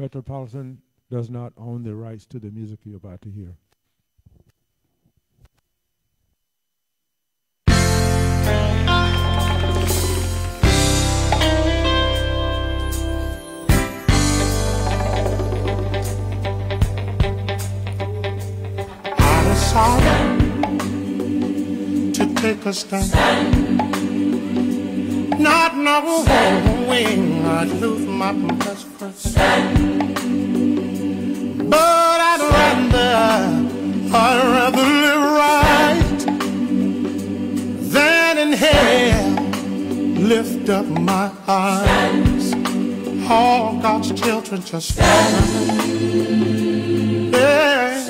Metropolitan does not own the rights to the music you're about to hear. to take a stand. Not knowing I'd lose my best friend. But I'd rather, I'd rather live right than in hell. Lift up my eyes. All God's children just stand. Yeah.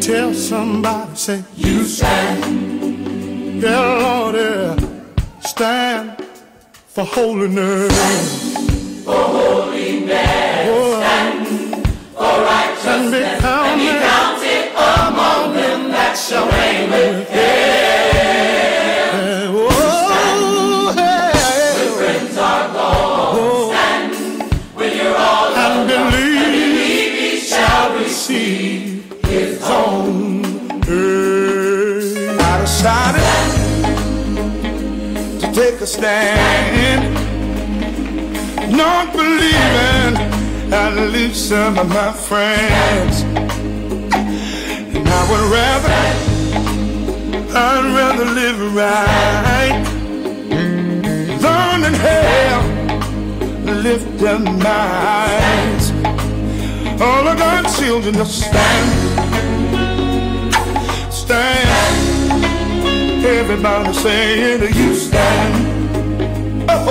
Tell somebody, say, you stand. Yeah. For holiness. Stand For holiness. Oh, Stand for righteousness. and be And be counted counted among them that shall reign with him. A stand, not believing I'd lose some of my friends. And I would rather, I'd rather live right than in hell. Lift my eyes. All of God's children just stand, stand. Everybody saying you stand.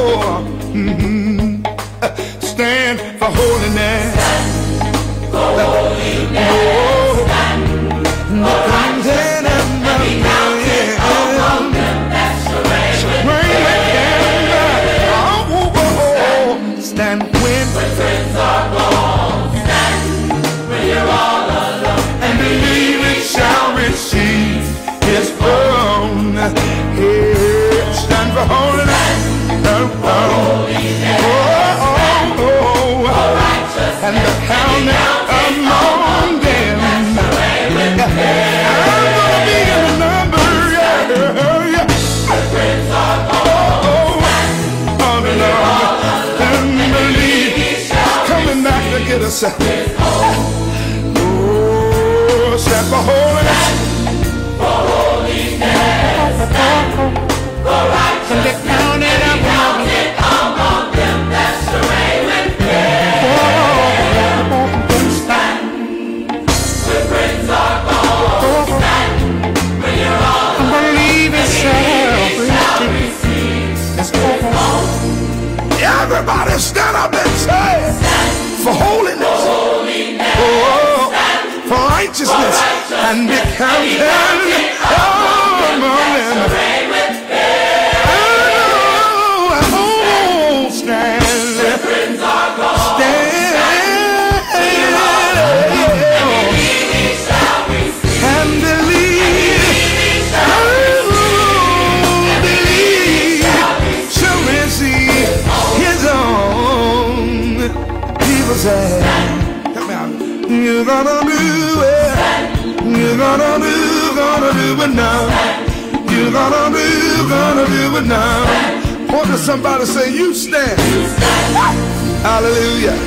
Oh, mm-hmm. stand for holiness. Stand for holiness. Oh, stand and Be counted among them that oh, oh. Stand when When friends are gone. Stand when you're all alone. and believe it shall receive his own. Yeah, stand for holiness. Oh, oh, oh, oh, oh. And the counting among them. I'm gonna be in the number. Yeah, yeah. Oh, oh, Lord, and believe He shall coming back to get us. Oh, stand for holiness. for holiness. For righteousness. Everybody stand up and say for holiness, oh, for righteousness, and be counted among. It now. You're gonna do, gonna do it now. What does somebody say? You stand. Hallelujah.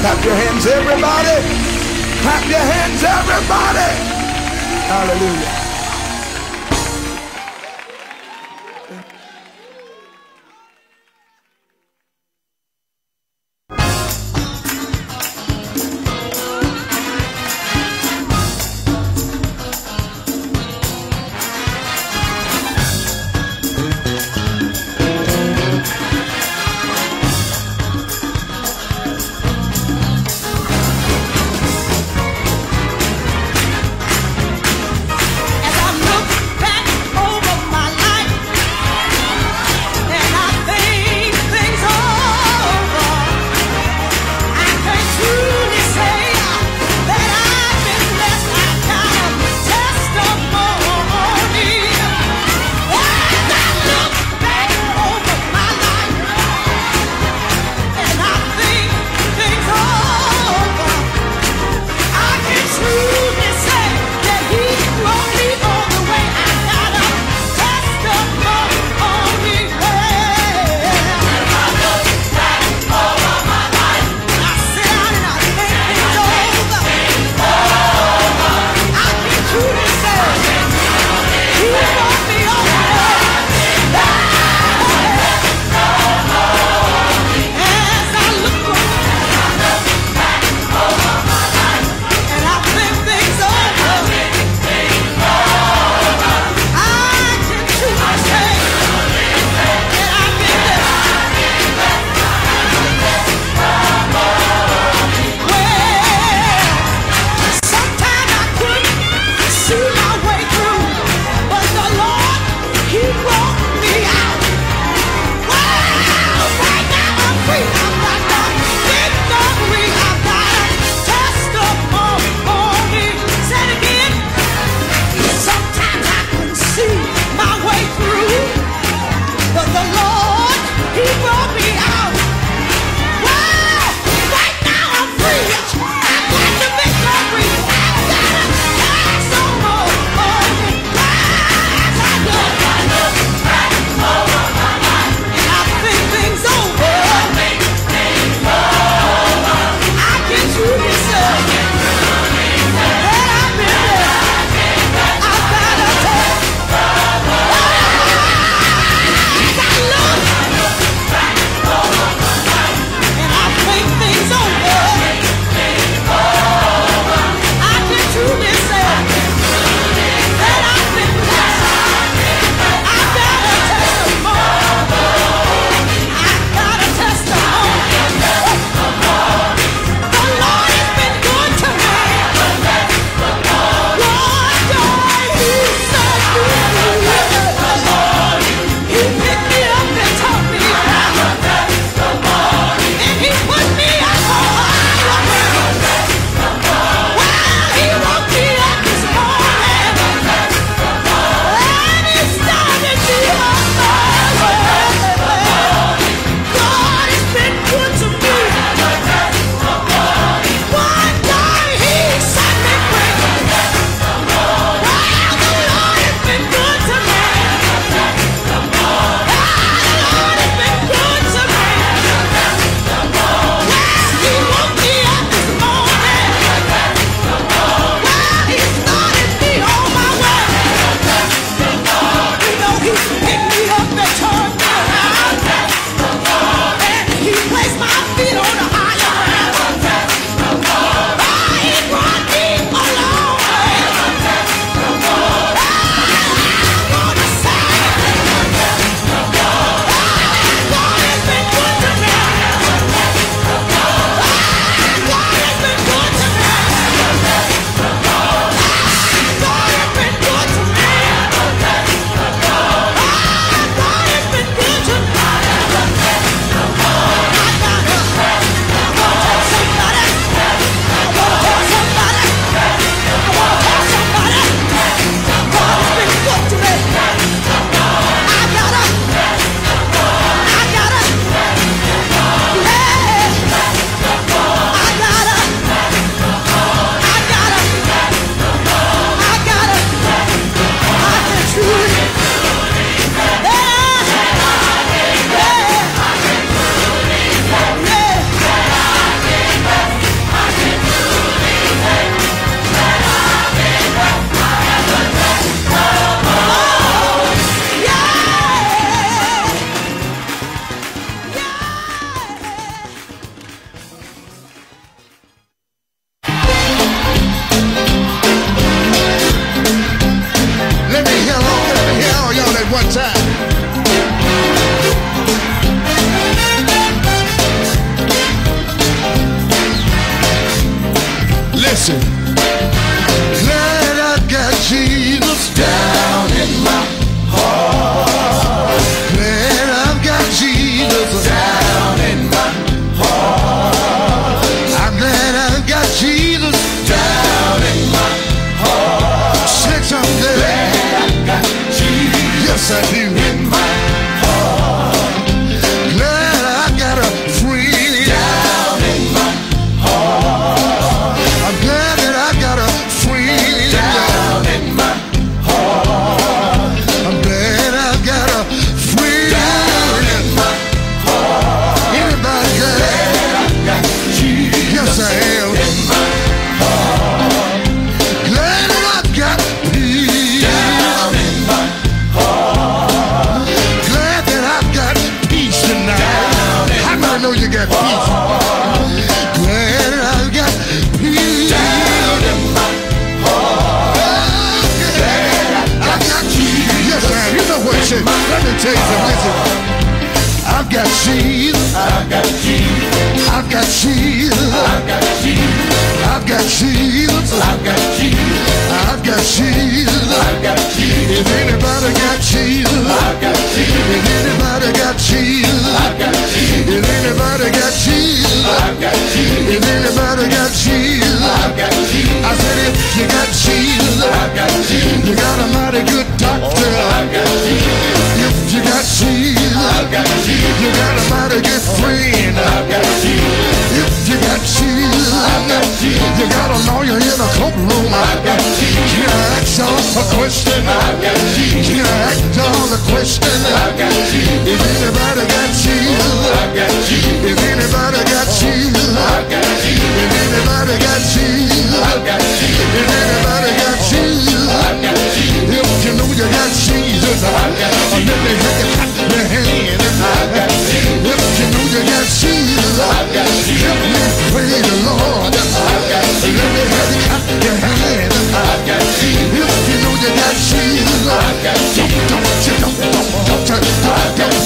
Clap your hands, everybody. Clap your hands, everybody. Hallelujah.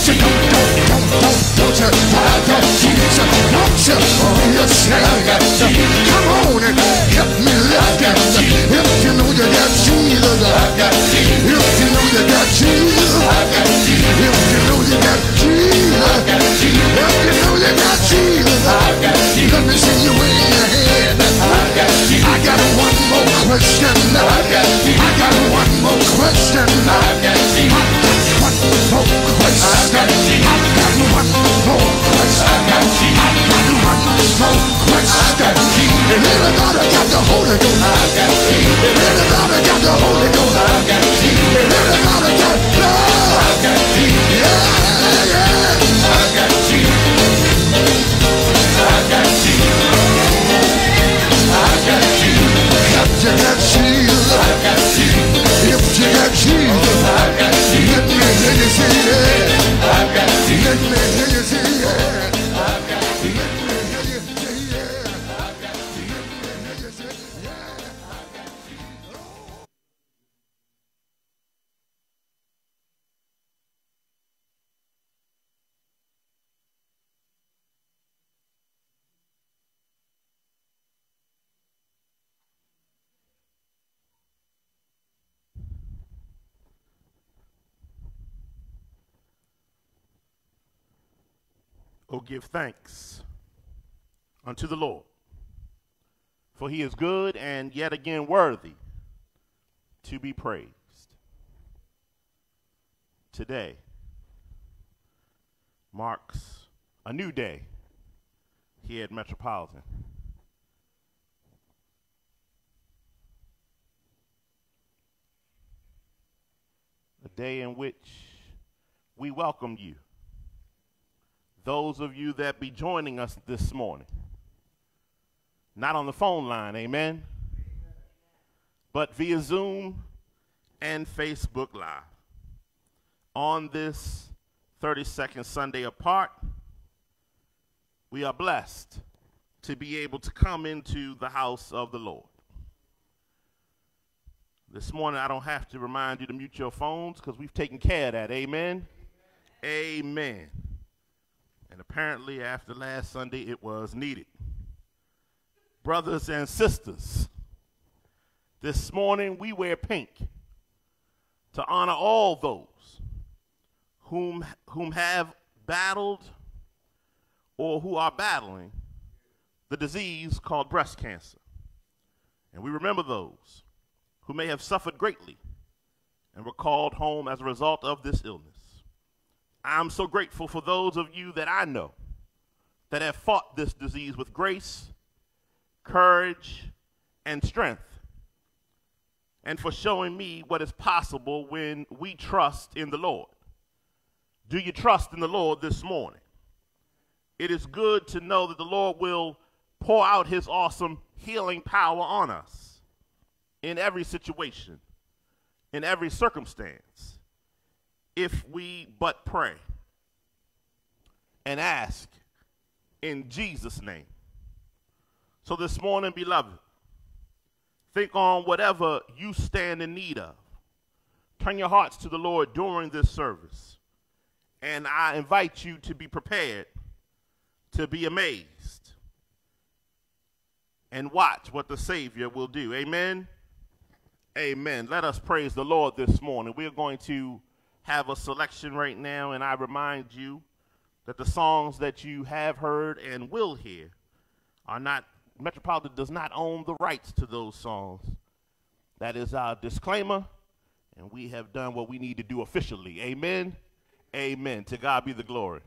you don't, don't, don't, don't, don't you try to teach you, don't you understand that? Come on and help me like that. If you know you got Jesus like that, if you know you got Jesus like that, if you know you got Jesus like got Jesus let me see you in your head. I got one more question. I got one more question. I got you. give thanks unto the Lord. For he is good and yet again worthy to be praised. Today marks a new day here at Metropolitan. A day in which we welcome you those of you that be joining us this morning. Not on the phone line, amen, but via Zoom and Facebook Live. On this 32nd Sunday apart, we are blessed to be able to come into the house of the Lord. This morning, I don't have to remind you to mute your phones because we've taken care of that. Amen. Amen. Amen. And apparently, after last Sunday, it was needed. Brothers and sisters, this morning we wear pink to honor all those whom, whom have battled or who are battling the disease called breast cancer. And we remember those who may have suffered greatly and were called home as a result of this illness. I'm so grateful for those of you that I know that have fought this disease with grace, courage, and strength, and for showing me what is possible when we trust in the Lord. Do you trust in the Lord this morning? It is good to know that the Lord will pour out his awesome healing power on us in every situation, in every circumstance, if we but pray and ask in Jesus' name. So this morning, beloved, think on whatever you stand in need of. Turn your hearts to the Lord during this service. And I invite you to be prepared to be amazed and watch what the Savior will do. Amen. Amen. Let us praise the Lord this morning. We're going to have a selection right now, and I remind you that the songs that you have heard and will hear are not, Metropolitan does not own the rights to those songs. That is our disclaimer, and we have done what we need to do officially. Amen. Amen. To God be the glory.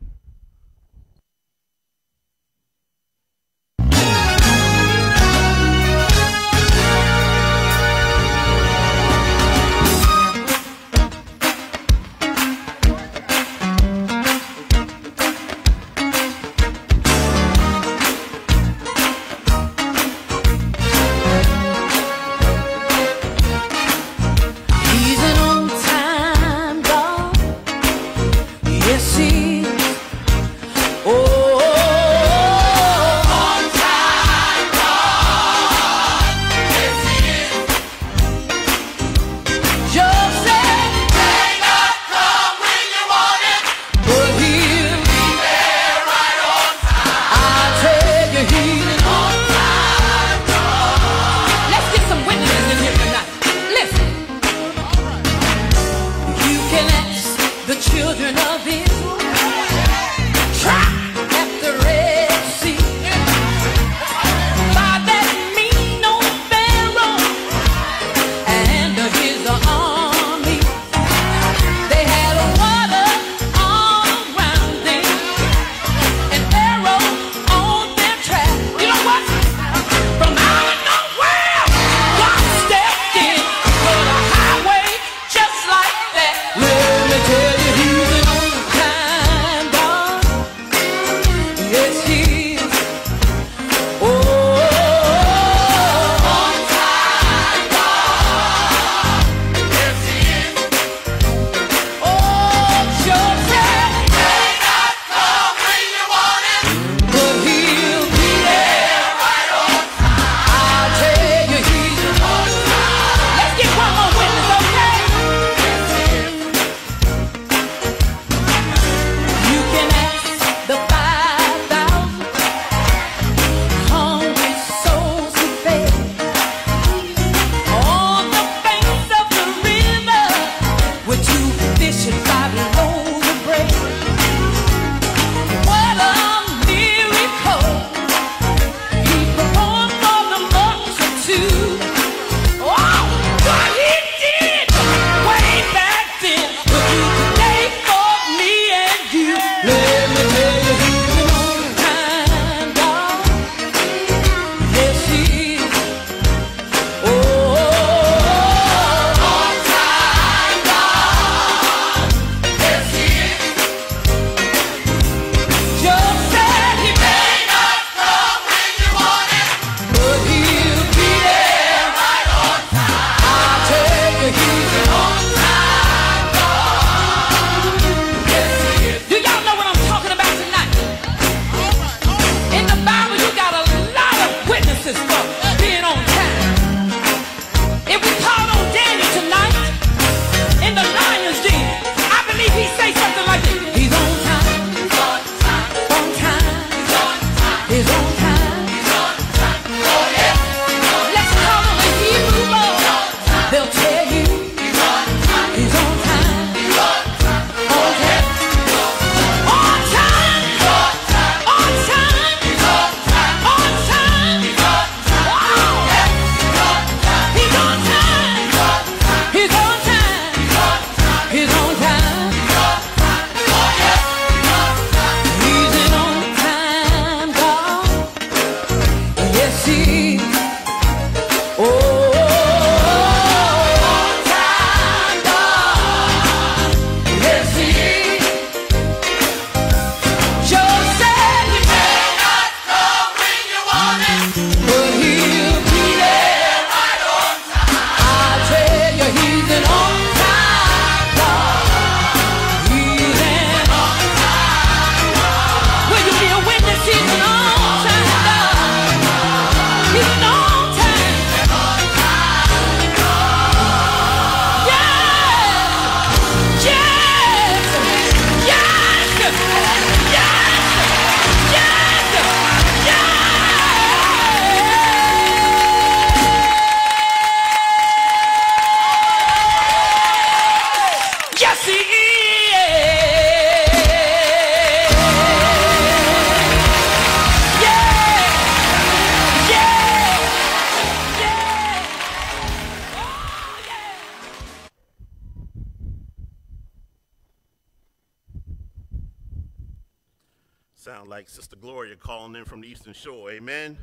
In from the Eastern Shore. Amen.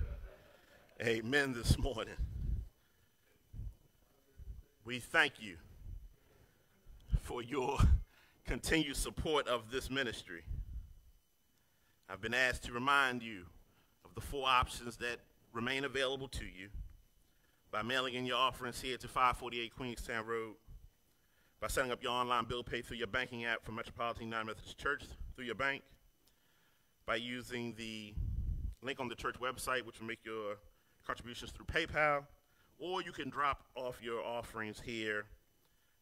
Amen this morning. We thank you for your continued support of this ministry. I've been asked to remind you of the four options that remain available to you by mailing in your offerings here to 548 Queenstown Road, by setting up your online bill pay through your banking app for Metropolitan United Methodist Church through your bank, by using the link on the church website, which will make your contributions through PayPal, or you can drop off your offerings here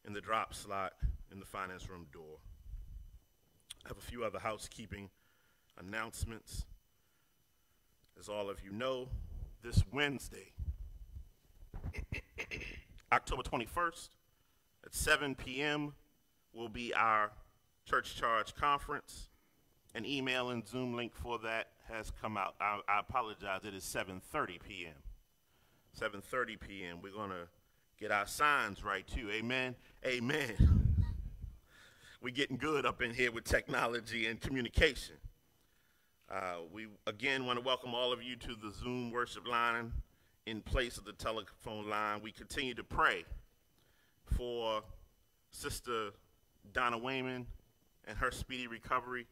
in the drop slot in the finance room door. I have a few other housekeeping announcements. As all of you know, this Wednesday, October 21st at 7 p.m. will be our church charge conference. An email and Zoom link for that has come out. I, I apologize. It is 7:30 p.m. 7:30 p.m. We're gonna get our signs right too. Amen. Amen. We're getting good up in here with technology and communication. Uh, we again want to welcome all of you to the Zoom worship line in place of the telephone line. We continue to pray for Sister Donna Wayman and her speedy recovery.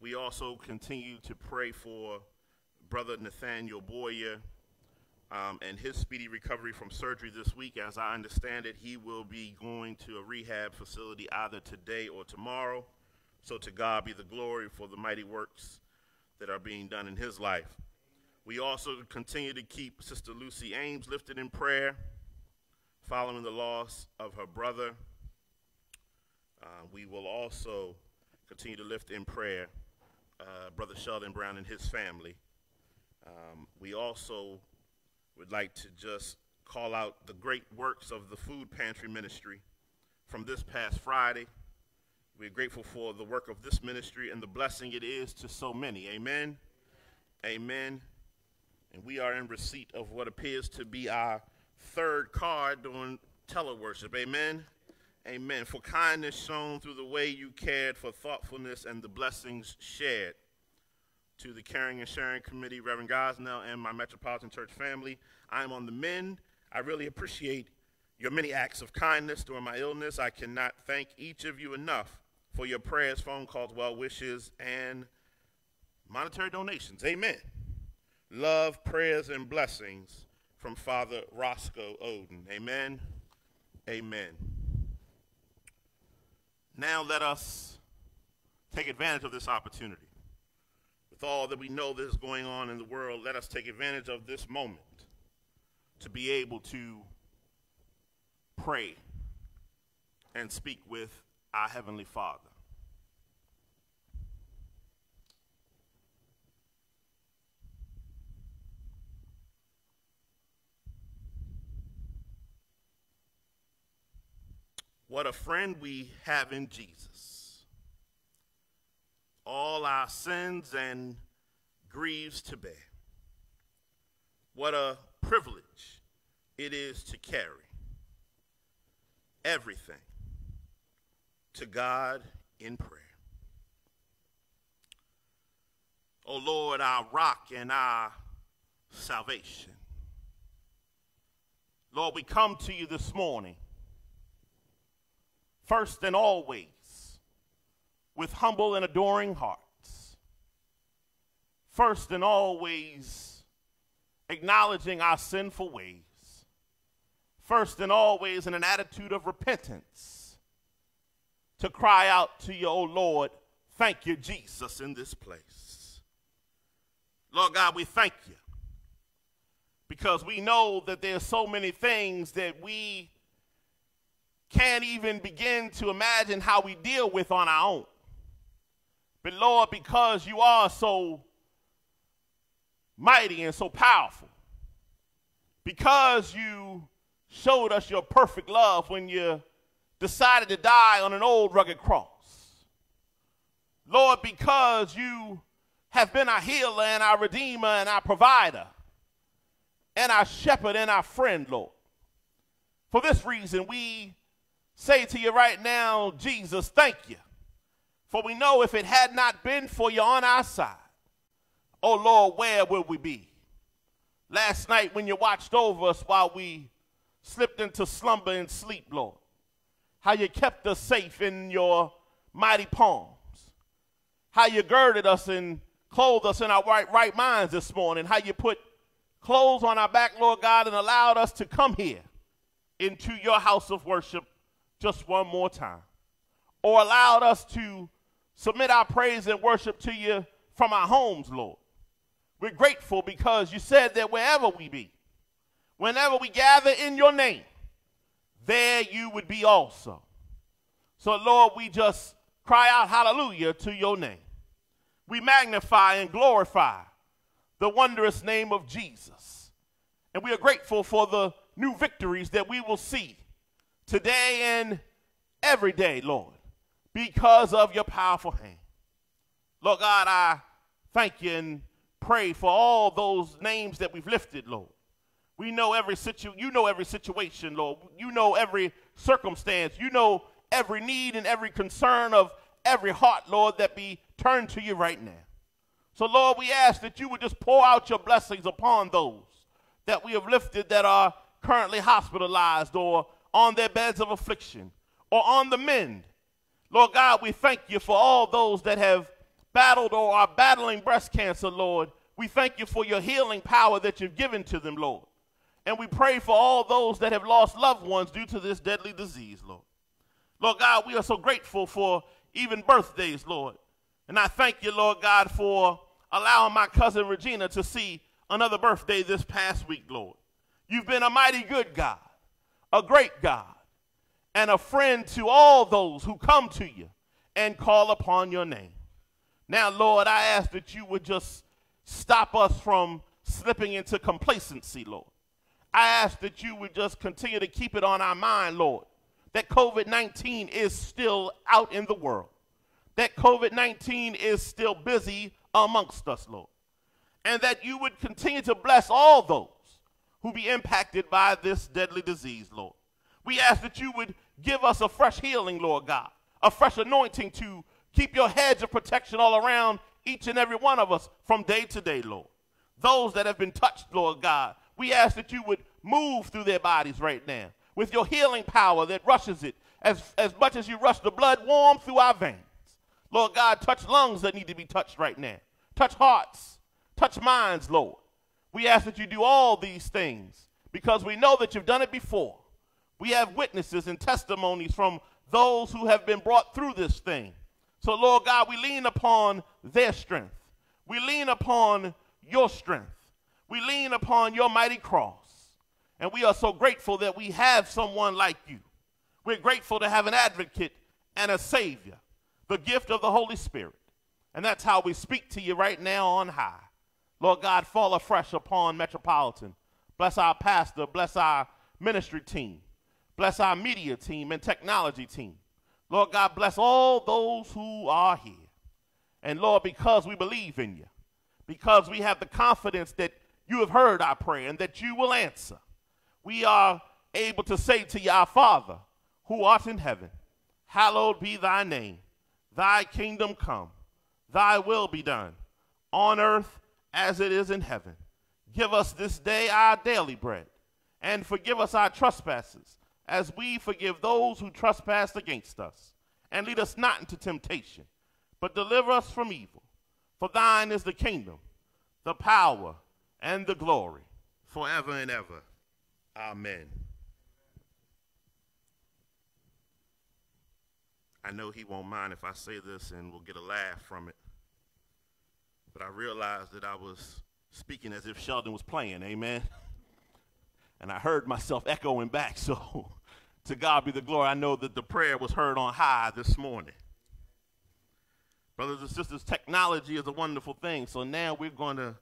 We also continue to pray for Brother Nathaniel Boyer um, and his speedy recovery from surgery this week. As I understand it, he will be going to a rehab facility either today or tomorrow. So to God be the glory for the mighty works that are being done in his life. We also continue to keep Sister Lucy Ames lifted in prayer following the loss of her brother. Uh, we will also continue to lift in prayer uh, Brother Sheldon Brown and his family. Um, we also would like to just call out the great works of the food pantry ministry from this past Friday. We're grateful for the work of this ministry and the blessing it is to so many. Amen. Amen. And we are in receipt of what appears to be our third card during teleworship. Amen. Amen. For kindness shown through the way you cared, for thoughtfulness and the blessings shared. To the Caring and Sharing Committee, Reverend Gosnell, and my Metropolitan Church family, I am on the mend. I really appreciate your many acts of kindness during my illness. I cannot thank each of you enough for your prayers, phone calls, well wishes, and monetary donations. Amen. Love, prayers, and blessings from Father Roscoe Oden. Amen. Amen. Now let us take advantage of this opportunity. With all that we know that is going on in the world, let us take advantage of this moment to be able to pray and speak with our Heavenly Father. What a friend we have in Jesus. All our sins and griefs to bear. What a privilege it is to carry everything to God in prayer. O Lord, our rock and our salvation. Lord, we come to you this morning first and always, with humble and adoring hearts. First and always, acknowledging our sinful ways. First and always, in an attitude of repentance, to cry out to you, O Lord, thank you, Jesus, in this place. Lord God, we thank you because we know that there's so many things that we can't even begin to imagine how we deal with on our own. But Lord, because you are so mighty and so powerful, because you showed us your perfect love when you decided to die on an old rugged cross. Lord, because you have been our healer and our redeemer and our provider and our shepherd and our friend, Lord. For this reason, we say to you right now, Jesus, thank you. For we know if it had not been for you on our side, oh Lord, where would we be? Last night when you watched over us while we slipped into slumber and sleep, Lord, how you kept us safe in your mighty palms, how you girded us and clothed us in our right, right minds this morning, how you put clothes on our back, Lord God, and allowed us to come here into your house of worship just one more time, or allowed us to submit our praise and worship to you from our homes, Lord. We're grateful because you said that wherever we be, whenever we gather in your name, there you would be also. So, Lord, we just cry out hallelujah to your name. We magnify and glorify the wondrous name of Jesus. And we are grateful for the new victories that we will see today and every day, Lord, because of your powerful hand. Lord God, I thank you and pray for all those names that we've lifted, Lord. We know every situ you know every situation, Lord. You know every circumstance. You know every need and every concern of every heart, Lord, that be turned to you right now. So, Lord, we ask that you would just pour out your blessings upon those that we have lifted that are currently hospitalized or on their beds of affliction or on the mend. Lord God, we thank you for all those that have battled or are battling breast cancer, Lord. We thank you for your healing power that you've given to them, Lord. And we pray for all those that have lost loved ones due to this deadly disease, Lord. Lord God, we are so grateful for even birthdays, Lord. And I thank you, Lord God, for allowing my cousin Regina to see another birthday this past week, Lord. You've been a mighty good God, a great God, and a friend to all those who come to you and call upon your name. Now, Lord, I ask that you would just stop us from slipping into complacency, Lord. I ask that you would just continue to keep it on our mind, Lord, that COVID 19 is still out in the world, that COVID 19 is still busy amongst us, Lord, and that you would continue to bless all those who be impacted by this deadly disease, Lord. We ask that you would give us a fresh healing, Lord God, a fresh anointing to keep your hedge of protection all around each and every one of us from day to day, Lord. Those that have been touched, Lord God, we ask that you would move through their bodies right now with your healing power that rushes it as, as much as you rush the blood warm through our veins. Lord God, touch lungs that need to be touched right now. Touch hearts. Touch minds, Lord. We ask that you do all these things because we know that you've done it before. We have witnesses and testimonies from those who have been brought through this thing. So, Lord God, we lean upon their strength. We lean upon your strength. We lean upon your mighty cross. And we are so grateful that we have someone like you. We're grateful to have an advocate and a savior, the gift of the Holy Spirit. And that's how we speak to you right now on high. Lord God, fall afresh upon Metropolitan. Bless our pastor, bless our ministry team, bless our media team and technology team. Lord God, bless all those who are here. And Lord, because we believe in you, because we have the confidence that you have heard our prayer and that you will answer, we are able to say to you, Our Father, who art in heaven, hallowed be thy name. Thy kingdom come, thy will be done, on earth as it is in heaven. Give us this day our daily bread, and forgive us our trespasses, as we forgive those who trespass against us. And lead us not into temptation, but deliver us from evil. For thine is the kingdom, the power, and the glory, forever and ever. Amen. I know he won't mind if I say this and we'll get a laugh from it. But I realized that I was speaking as if Sheldon was playing, amen. And I heard myself echoing back, so to God be the glory. I know that the prayer was heard on high this morning. Brothers and sisters, technology is a wonderful thing. So now we're going to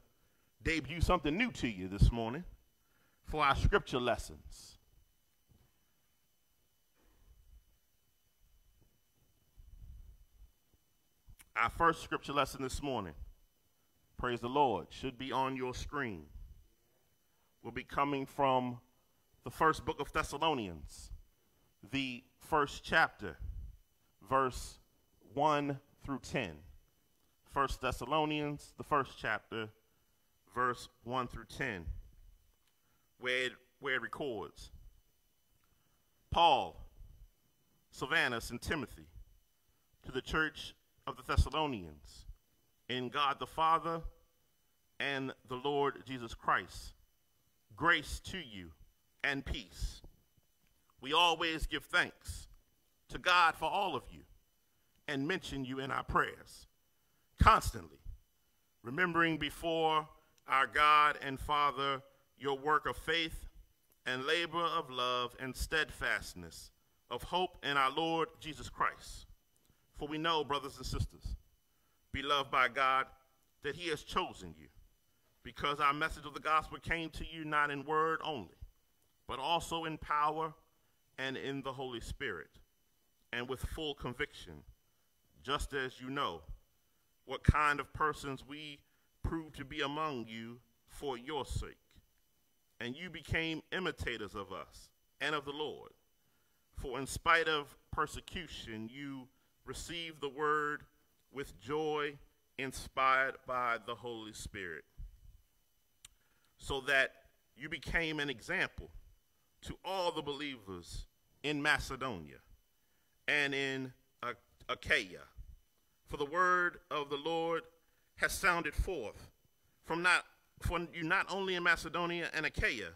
debut something new to you this morning for our scripture lessons. Our first scripture lesson this morning, praise the Lord, should be on your screen. Will be coming from the first book of Thessalonians, the first chapter, verse 1 through 10. First Thessalonians, the first chapter, verse 1 through 10, where it, where it records Paul, Silvanus, and Timothy to the church of the Thessalonians in God the Father and the Lord Jesus Christ. Grace to you and peace. We always give thanks to God for all of you and mention you in our prayers constantly, remembering before our God and Father your work of faith and labor of love and steadfastness of hope in our Lord Jesus Christ. For we know, brothers and sisters, beloved by God, that he has chosen you, because our message of the gospel came to you not in word only, but also in power and in the Holy Spirit, and with full conviction, just as you know what kind of persons we proved to be among you for your sake. And you became imitators of us and of the Lord. For in spite of persecution, you received the word with joy, inspired by the Holy Spirit, so that you became an example to all the believers in Macedonia and in Achaia. For the word of the Lord has sounded forth from not for you not only in Macedonia and Achaia,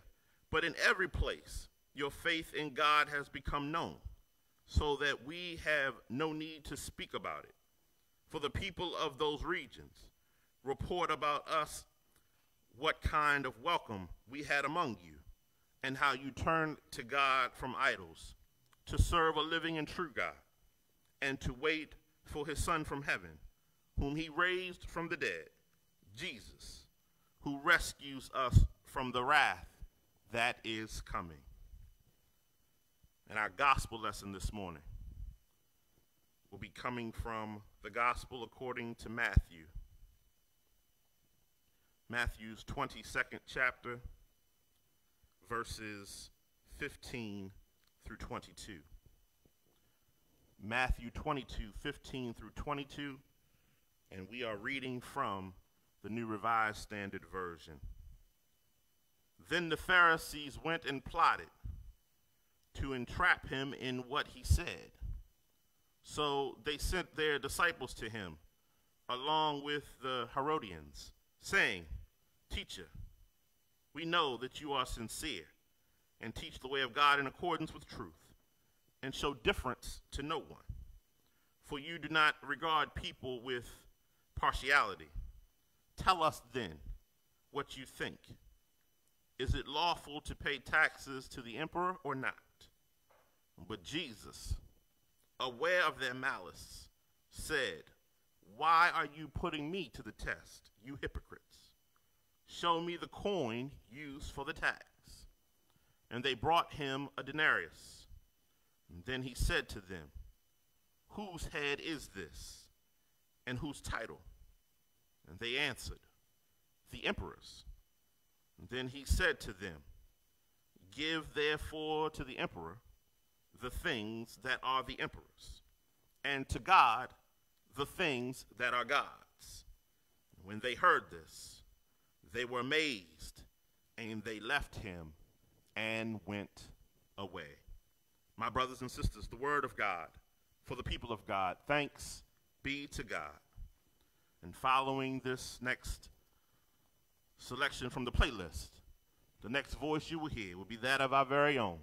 but in every place your faith in God has become known, so that we have no need to speak about it. For the people of those regions report about us what kind of welcome we had among you, and how you turned to God from idols to serve a living and true God, and to wait for his Son from heaven, whom he raised from the dead, Jesus, who rescues us from the wrath that is coming. And our gospel lesson this morning will be coming from the gospel according to Matthew. Matthew's 22nd chapter, verses 15 through 22. Matthew 22, 15 through 22, and we are reading from the New Revised Standard Version. Then the Pharisees went and plotted to entrap him in what he said. So they sent their disciples to him, along with the Herodians, saying, Teacher, we know that you are sincere and teach the way of God in accordance with truth, and show difference to no one. For you do not regard people with partiality. Tell us then what you think. Is it lawful to pay taxes to the emperor or not? But Jesus, aware of their malice, said, Why are you putting me to the test, you hypocrites? Show me the coin used for the tax. And they brought him a denarius. And then he said to them, Whose head is this, and whose title? And they answered, The emperor's. And then he said to them, Give therefore to the emperor the things that are the emperor's, and to God the things that are God's. When they heard this, they were amazed, and they left him and went away. My brothers and sisters, the word of God for the people of God. Thanks be to God. And following this next selection from the playlist, the next voice you will hear will be that of our very own,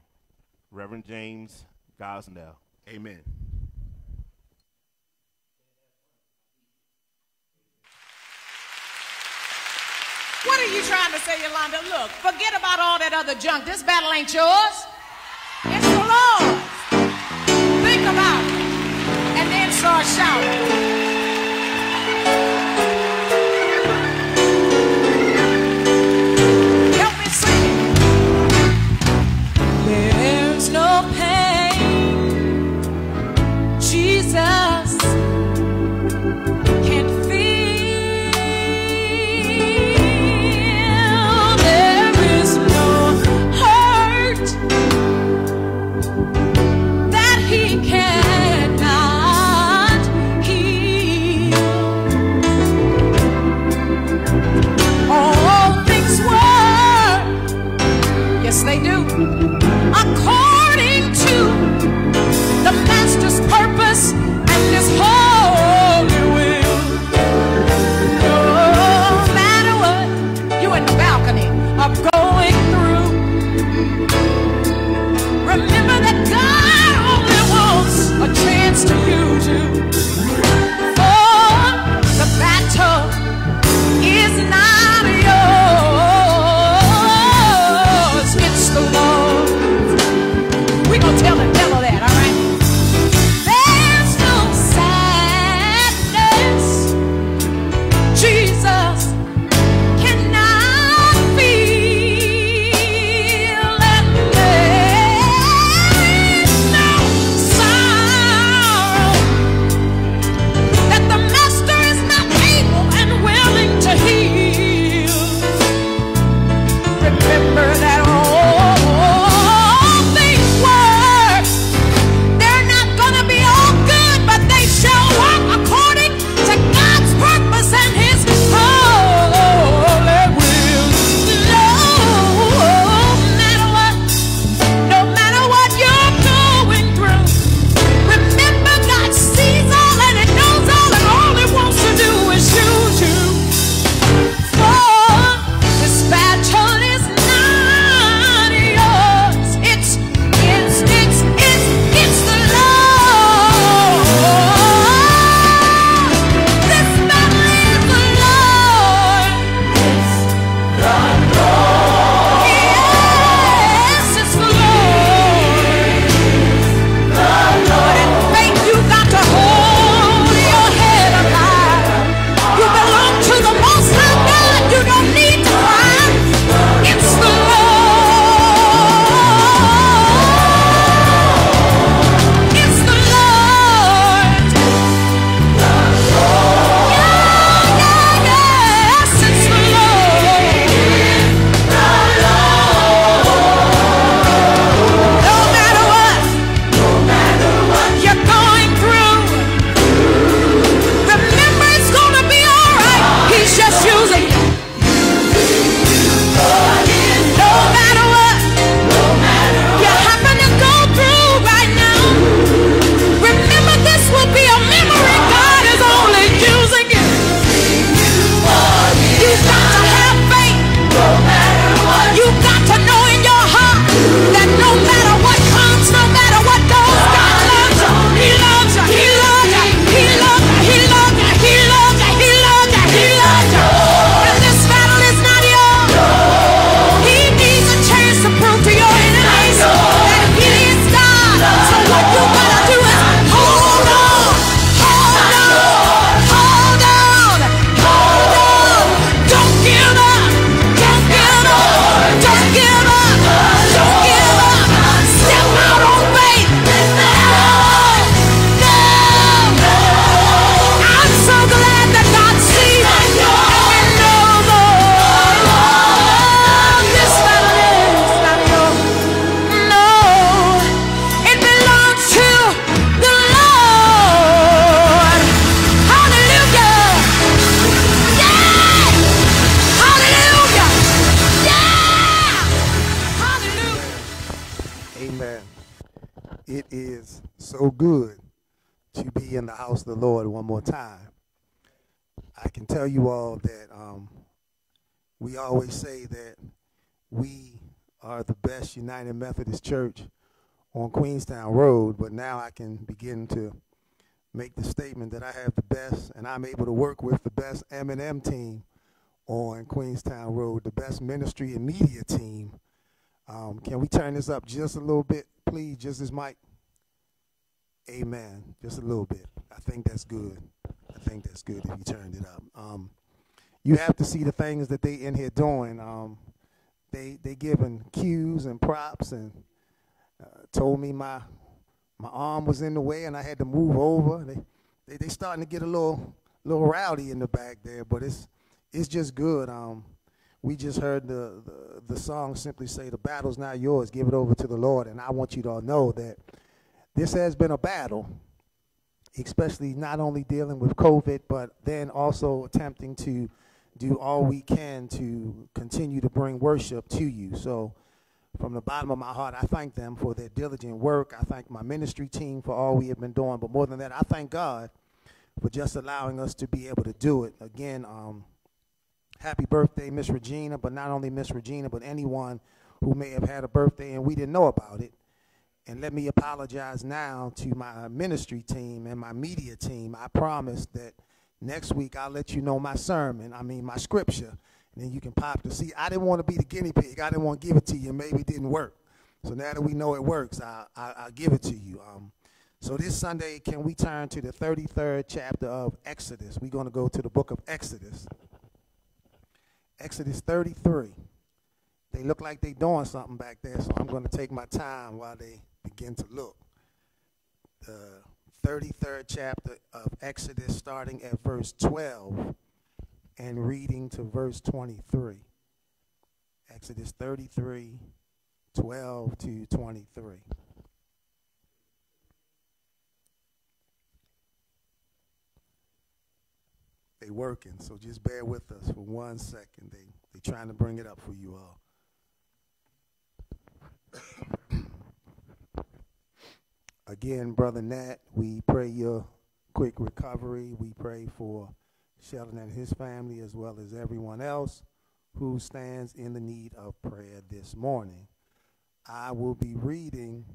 Reverend James Gosnell. Amen. What are you trying to say, Yolanda? Look, forget about all that other junk. This battle ain't yours. It's the Lord's. Think about it. And then start shouting. One more time. I can tell you all that um, we always say that we are the best United Methodist Church on Queenstown Road, but now I can begin to make the statement that I have the best, and I'm able to work with the best M&M team on Queenstown Road, the best ministry and media team. Um, can we turn this up just a little bit, please? Just as Mike. Amen. Just a little bit. I think that's good. I think that's good if you turned it up. Um, you have to see the things that they in here doing. Um, they they giving cues and props and uh, told me my my arm was in the way and I had to move over. They they, they starting to get a little little rowdy in the back there, but it's it's just good. Um, we just heard the, the the song simply say, "The battle's not yours. Give it over to the Lord." And I want you to all know that this has been a battle, especially not only dealing with COVID, but then also attempting to do all we can to continue to bring worship to you. So, from the bottom of my heart, I thank them for their diligent work. I thank my ministry team for all we have been doing. But more than that, I thank God for just allowing us to be able to do it. Again, um, happy birthday, Miss Regina, but not only Miss Regina, but anyone who may have had a birthday and we didn't know about it. And let me apologize now to my ministry team and my media team. I promise that next week I'll let you know my sermon, I mean my scripture, and then you can pop to see. I didn't want to be the guinea pig. I didn't want to give it to you. Maybe it didn't work. So now that we know it works, I, I, I'll give it to you. Um, so this Sunday, can we turn to the 33rd chapter of Exodus? We're going to go to the book of Exodus. Exodus 33. They look like they're doing something back there, so I'm going to take my time while they begin to look. The 33rd chapter of Exodus, starting at verse 12 and reading to verse 23. Exodus 33, 12 to 23. They working, so just bear with us for one second. They they trying to bring it up for you all. Again, Brother Nat, we pray your quick recovery. We pray for Sheldon and his family as well as everyone else who stands in the need of prayer this morning. I will be reading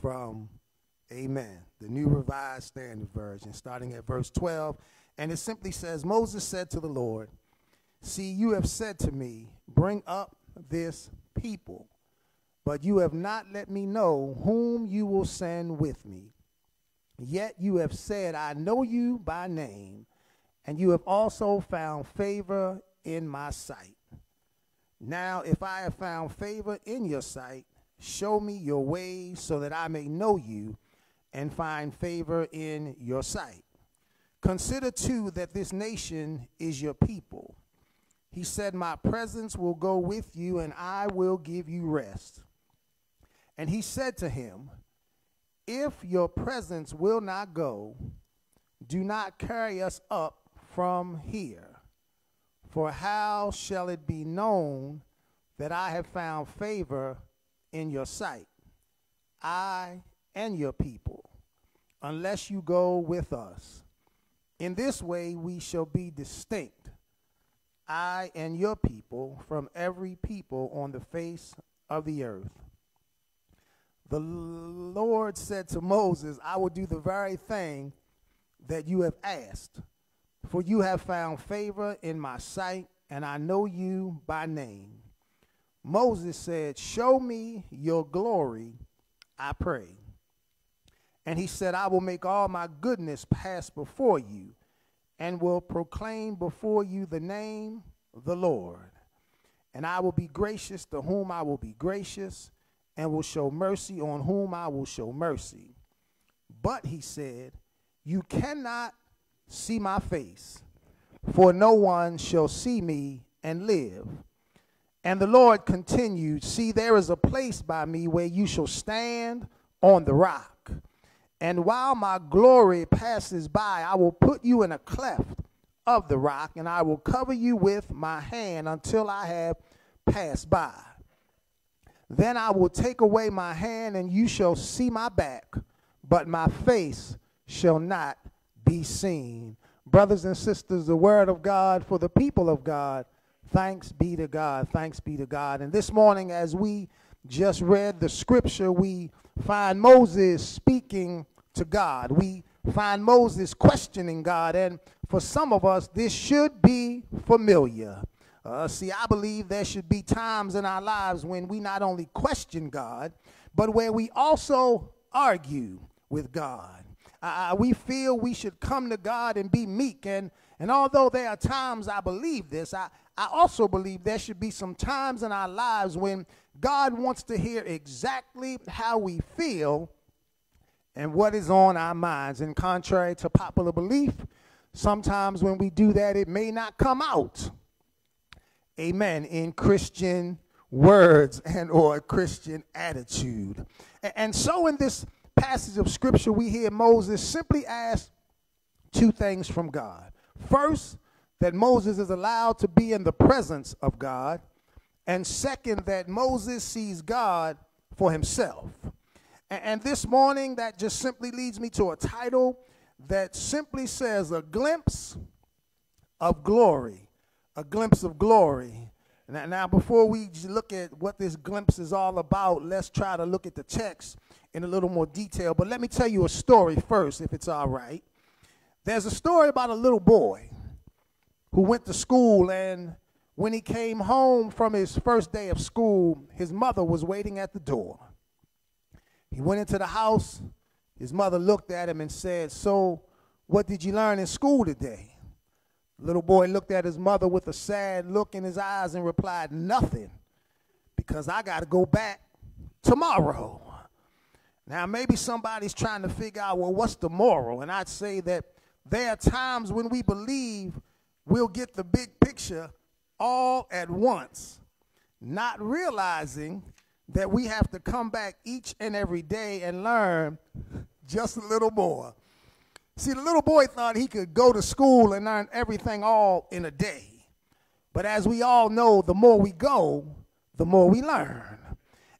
from Amen, the New Revised Standard Version, starting at verse 12. And it simply says Moses said to the Lord, See, you have said to me, Bring up this people, but you have not let me know whom you will send with me. Yet you have said, I know you by name, and you have also found favor in my sight. Now, if I have found favor in your sight, show me your ways so that I may know you and find favor in your sight. Consider too that this nation is your people. He said, My presence will go with you, and I will give you rest. And he said to him, If your presence will not go, do not carry us up from here. For how shall it be known that I have found favor in your sight, I and your people, unless you go with us? In this way we shall be distinct, I and your people, from every people on the face of the earth. The Lord said to Moses, I will do the very thing that you have asked, for you have found favor in my sight, and I know you by name. Moses said, Show me your glory, I pray. And he said, I will make all my goodness pass before you, and will proclaim before you the name the Lord. And I will be gracious to whom I will be gracious, and will show mercy on whom I will show mercy. But he said, You cannot see my face, for no one shall see me and live. And the Lord continued, See, there is a place by me where you shall stand on the rock. And while my glory passes by, I will put you in a cleft of the rock, and I will cover you with my hand until I have passed by. Then I will take away my hand, and you shall see my back, but my face shall not be seen. Brothers and sisters, the word of God for the people of God. Thanks be to God. Thanks be to God. And this morning, as we just read the scripture, we find Moses speaking to God. We find Moses questioning God. And for some of us, this should be familiar. Uh, see, I believe there should be times in our lives when we not only question God, but where we also argue with God. Uh, we feel we should come to God and be meek. And, and although there are times I believe this, I, I also believe there should be some times in our lives when God wants to hear exactly how we feel and what is on our minds. And contrary to popular belief, sometimes when we do that, it may not come out amen, in Christian words and or Christian attitude. And so in this passage of scripture, we hear Moses simply ask two things from God. First, that Moses is allowed to be in the presence of God. And second, that Moses sees God for himself. And this morning, that just simply leads me to a title that simply says, A Glimpse of Glory a glimpse of glory. Now, now, before we look at what this glimpse is all about, let's try to look at the text in a little more detail. But let me tell you a story first, if it's all right. There's a story about a little boy who went to school, and when he came home from his first day of school, his mother was waiting at the door. He went into the house. His mother looked at him and said, So, what did you learn in school today? Little boy looked at his mother with a sad look in his eyes and replied, Nothing, because I got to go back tomorrow. Now, maybe somebody's trying to figure out, well, what's the moral? And I'd say that there are times when we believe we'll get the big picture all at once, not realizing that we have to come back each and every day and learn just a little more. See, the little boy thought he could go to school and learn everything all in a day. But as we all know, the more we go, the more we learn.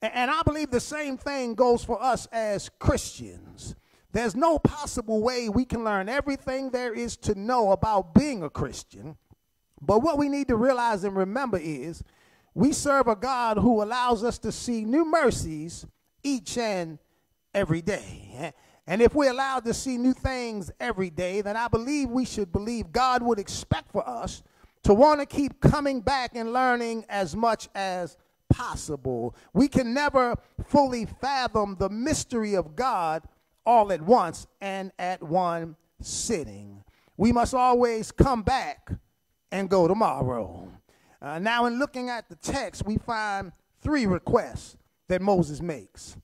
And, I believe the same thing goes for us as Christians. There's no possible way we can learn everything there is to know about being a Christian. But what we need to realize and remember is we serve a God who allows us to see new mercies each and every day. And if we're allowed to see new things every day, then I believe we should believe God would expect for us to want to keep coming back and learning as much as possible. We can never fully fathom the mystery of God all at once and at one sitting. We must always come back and go tomorrow. Uh, now, in looking at the text, we find three requests that Moses makes.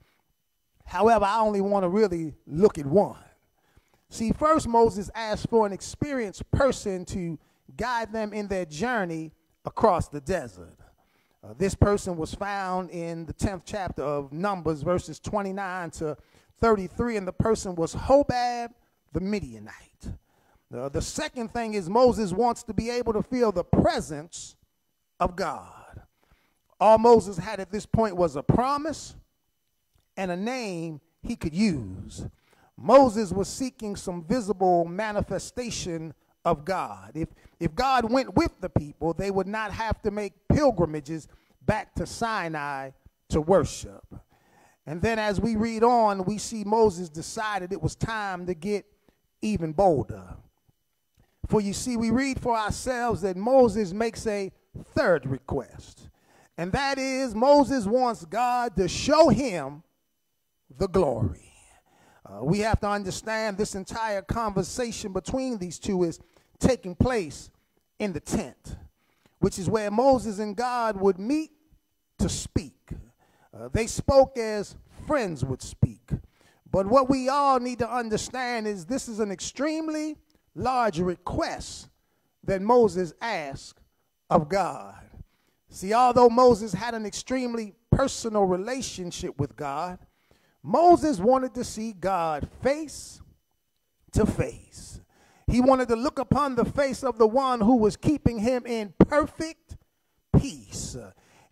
However, I only want to really look at one. See, first, Moses asked for an experienced person to guide them in their journey across the desert. Uh, this person was found in the 10th chapter of Numbers, verses 29 to 33, and the person was Hobab the Midianite. Uh, the second thing is Moses wants to be able to feel the presence of God. All Moses had at this point was a promise and a name he could use. Moses was seeking some visible manifestation of God. If, if God went with the people, they would not have to make pilgrimages back to Sinai to worship. And then as we read on, we see Moses decided it was time to get even bolder. For you see, we read for ourselves that Moses makes a third request. And that is, Moses wants God to show him the glory. Uh, we have to understand this entire conversation between these two is taking place in the tent, which is where Moses and God would meet to speak. Uh, they spoke as friends would speak. But what we all need to understand is this is an extremely large request that Moses asked of God. See, although Moses had an extremely personal relationship with God, Moses wanted to see God face to face. He wanted to look upon the face of the one who was keeping him in perfect peace.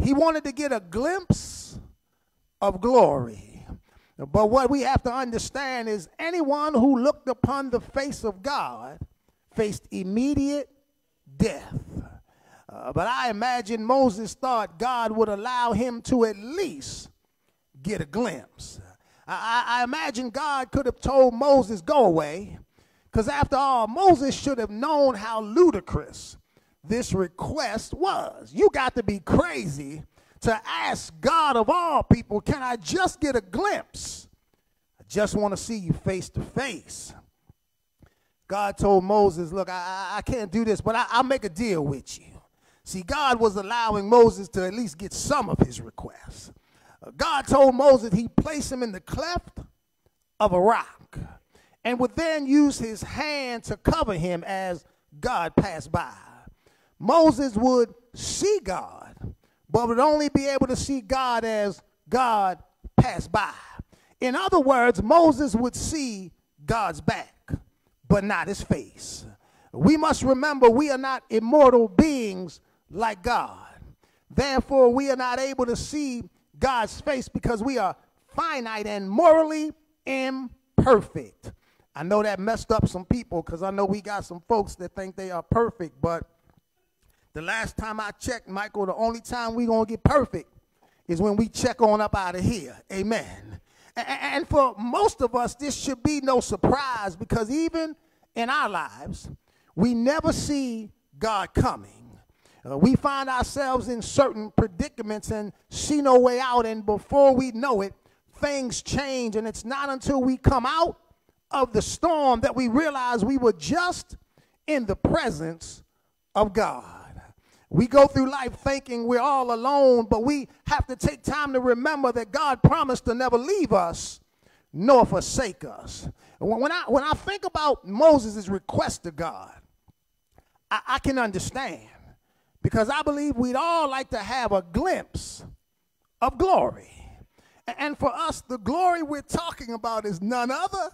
He wanted to get a glimpse of glory. But what we have to understand is anyone who looked upon the face of God faced immediate death. Uh, but I imagine Moses thought God would allow him to at least get a glimpse. I, I, imagine God could have told Moses, go away, because after all, Moses should have known how ludicrous this request was. You got to be crazy to ask God of all people, can I just get a glimpse? I just want to see you face to face. God told Moses, Look, I, I can't do this, but I, I'll make a deal with you. See, God was allowing Moses to at least get some of his requests. God told Moses he'd place him in the cleft of a rock and would then use his hand to cover him as God passed by. Moses would see God, but would only be able to see God as God passed by. In other words, Moses would see God's back, but not his face. We must remember we are not immortal beings like God. Therefore, we are not able to see God's face because we are finite and morally imperfect. I know that messed up some people because I know we got some folks that think they are perfect, but the last time I checked, Michael, the only time we going to get perfect is when we check on up out of here. Amen. And for most of us, this should be no surprise because even in our lives, we never see God coming. Uh, we find ourselves in certain predicaments and see no way out, and before we know it, things change. And it's not until we come out of the storm that we realize we were just in the presence of God. We go through life thinking we're all alone, but we have to take time to remember that God promised to never leave us nor forsake us. When I, when I think about Moses' request to God, I, I can understand because I believe we'd all like to have a glimpse of glory. And for us, the glory we're talking about is none other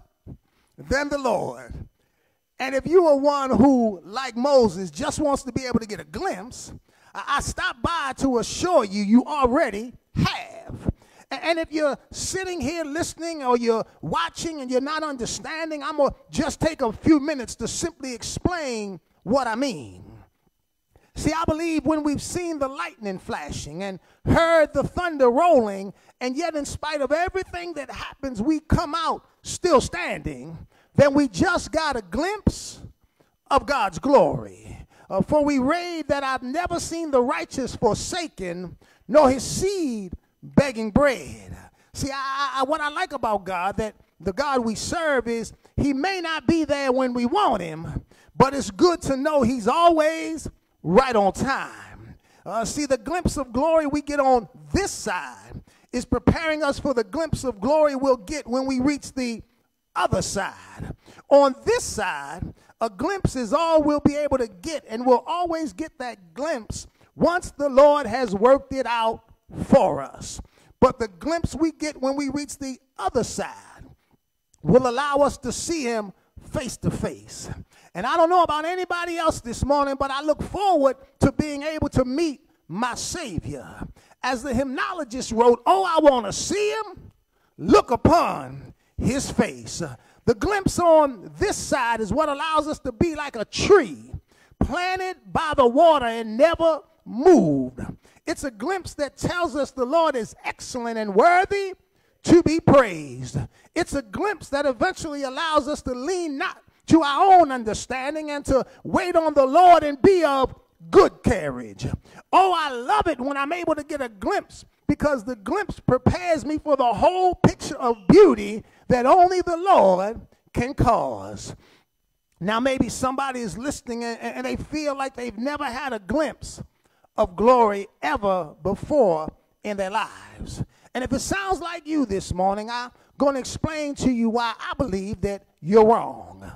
than the Lord. And if you are one who, like Moses, just wants to be able to get a glimpse, I stop by to assure you, you already have. And if you're sitting here listening or you're watching and you're not understanding, I'm going to just take a few minutes to simply explain what I mean. See, I believe when we've seen the lightning flashing and heard the thunder rolling, and yet, in spite of everything that happens, we come out still standing, then we just got a glimpse of God's glory. Uh, for we read that I've never seen the righteous forsaken, nor his seed begging bread. See, I, I, what I like about God, that the God we serve is he may not be there when we want him, but it's good to know he's always right on time. Uh, see, the glimpse of glory we get on this side is preparing us for the glimpse of glory we'll get when we reach the other side. On this side, a glimpse is all we'll be able to get, and we'll always get that glimpse once the Lord has worked it out for us. But the glimpse we get when we reach the other side will allow us to see Him face to face. And I don't know about anybody else this morning, but I look forward to being able to meet my Savior. As the hymnologist wrote, Oh, I want to see Him, look upon His face. The glimpse on this side is what allows us to be like a tree planted by the water and never moved. It's a glimpse that tells us the Lord is excellent and worthy to be praised. It's a glimpse that eventually allows us to lean not to our own understanding and to wait on the Lord and be of good carriage. Oh, I love it when I'm able to get a glimpse because the glimpse prepares me for the whole picture of beauty that only the Lord can cause. Now, maybe somebody is listening and, and they feel like they've never had a glimpse of glory ever before in their lives. And if it sounds like you this morning, I'm going to explain to you why I believe that you're wrong.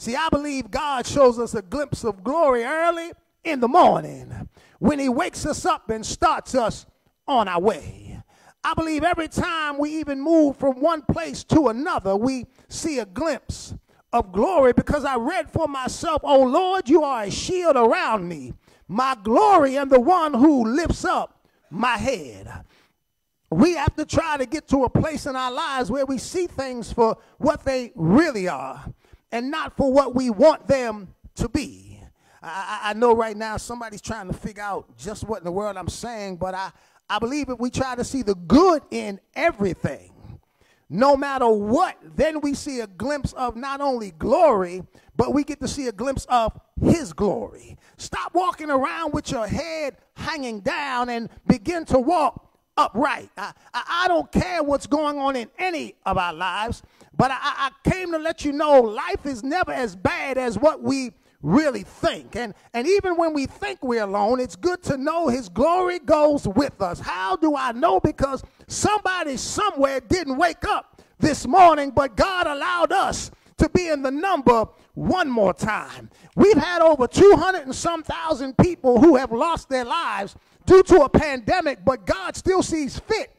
See, I believe God shows us a glimpse of glory early in the morning when He wakes us up and starts us on our way. I believe every time we even move from one place to another, we see a glimpse of glory because I read for myself, Oh Lord, you are a shield around me, my glory, and the one who lifts up my head. we have to try to get to a place in our lives where we see things for what they really are and not for what we want them to be. I, I, know right now somebody's trying to figure out just what in the world I'm saying, but I, I believe if we try to see the good in everything, no matter what, then we see a glimpse of not only glory, but we get to see a glimpse of his glory. Stop walking around with your head hanging down and begin to walk upright. I, I, I don't care what's going on in any of our lives, but I, I came to let you know life is never as bad as what we really think. And, and even when we think we're alone, it's good to know His glory goes with us. How do I know? Because somebody somewhere didn't wake up this morning, but God allowed us to be in the number one more time. We've had over 200 and some thousand people who have lost their lives due to a pandemic, but God still sees fit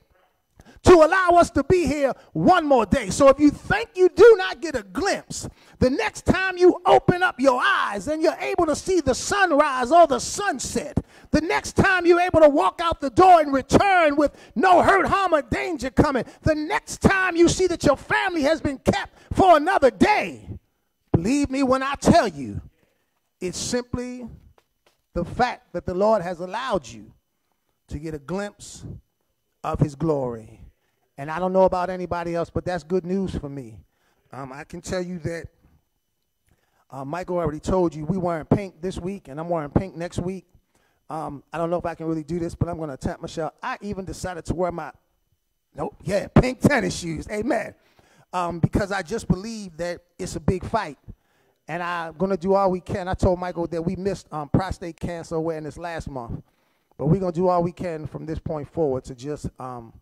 to allow us to be here one more day. So if you think you do not get a glimpse, the next time you open up your eyes and you're able to see the sunrise or the sunset, the next time you're able to walk out the door and return with no hurt, harm, or danger coming, the next time you see that your family has been kept for another day, believe me when I tell you, it's simply the fact that the Lord has allowed you to get a glimpse of his glory. And I don't know about anybody else, but that's good news for me. Um, I can tell you that uh, Michael already told you we wearing pink this week, and I'm wearing pink next week. Um, I don't know if I can really do this, but I'm going to attempt, Michelle. I even decided to wear my, nope, yeah, pink tennis shoes. Amen. Um, because I just believe that it's a big fight. And I'm going to do all we can. I told Michael that we missed um, prostate cancer awareness last month. But we're going to do all we can from this point forward to just um,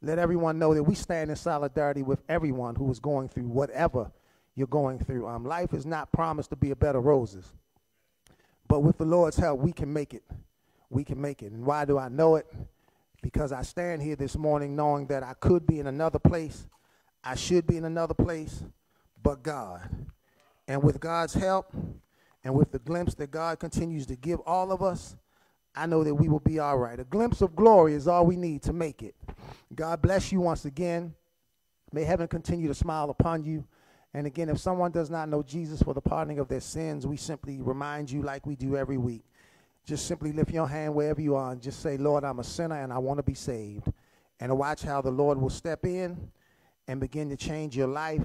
let everyone know that we stand in solidarity with everyone who is going through whatever you're going through. Um, life is not promised to be a bed of roses. But with the Lord's help, we can make it. We can make it. And why do I know it? Because I stand here this morning knowing that I could be in another place. I should be in another place, but God. And with God's help and with the glimpse that God continues to give all of us, I know that we will be all right. A glimpse of glory is all we need to make it. God bless you once again. May heaven continue to smile upon you. And again, if someone does not know Jesus for the pardoning of their sins, we simply remind you, like we do every week, just simply lift your hand wherever you are and just say, Lord, I'm a sinner and I want to be saved. And watch how the Lord will step in and begin to change your life,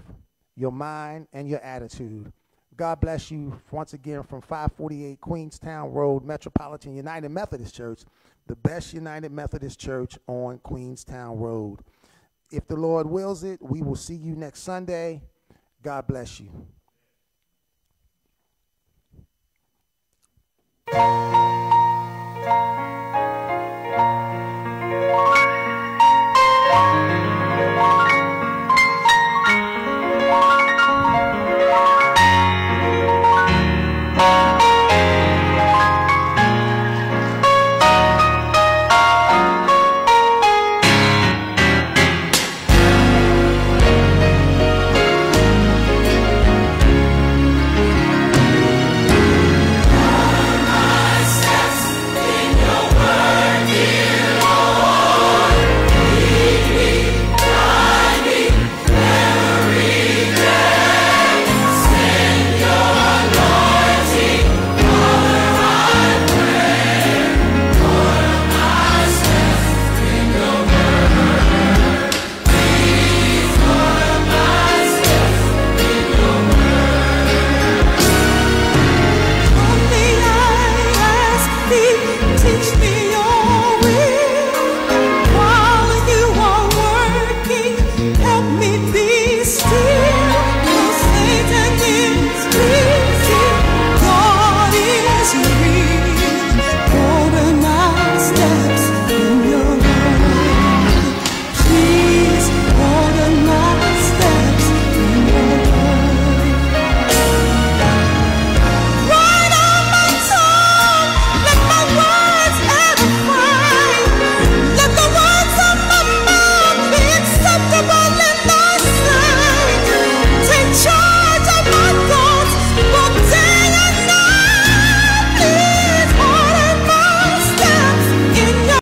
your mind, and your attitude. God bless you once again from 548 Queenstown Road, Metropolitan United Methodist Church, the best United Methodist Church on Queenstown Road. If the Lord wills it, we will see you next Sunday. God bless you.